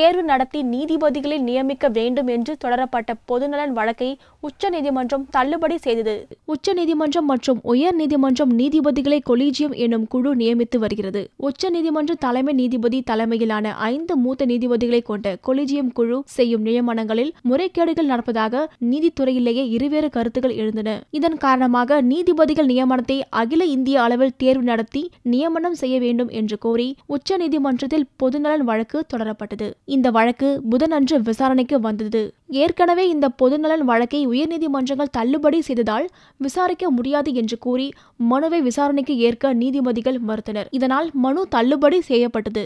தேர்வு நடத்தி நீதிபதிகளை நியமிக்க வேண்டும் என்று தொடரப்பட்ட பொதுநலன் வழக்கை உச்சநீதிமன்றம் தள்ளுபடி செய்தது. உச்சநீதிமன்றம் மற்றும் உயர் நீதிமன்றம் நீதிபதிகளை கொலீஜியம் எனும் குழு நியமித்து வருகிறது. உச்சநீதிமன்ற தலைமை நீதிபதி தலைமையிலான ஐந்து மூத்த நீதிபதிகளை கொண்ட கொலீஜியம் குழு செய்யும் நியமனங்களில் முறைகேடுகள் நடப்பதாக நீதித்துறையிலேயே இருவேறு கருத்துக்கள் எழுந்தன. இதன் காரணமாக நீதிபதிகள் நியமனத்தை அகில இந்திய அளவில் தேர்வு நடத்தி நியமனம் செய்ய வேண்டும் என்று கோரி உச்சநீதிமன்றத்தில் பொதுநலன் வழக்கு தொடரப்பட்டது. இந்த வழக்கு புதனன்று விசாரணைக்கு வந்தது. ஏற்கனவே இந்த பொதுநலன் வழக்கை உயர்நீதிமன்றங்கள் தள்ளுபடி செய்ததால் விசாரிக்க முடியாது என்று கூறி மனுவை விசாரணைக்கு ஏற்க நீதிபதிகள் மறுத்தனர். இதனால் மனு தள்ளுபடி செய்யப்பட்டது.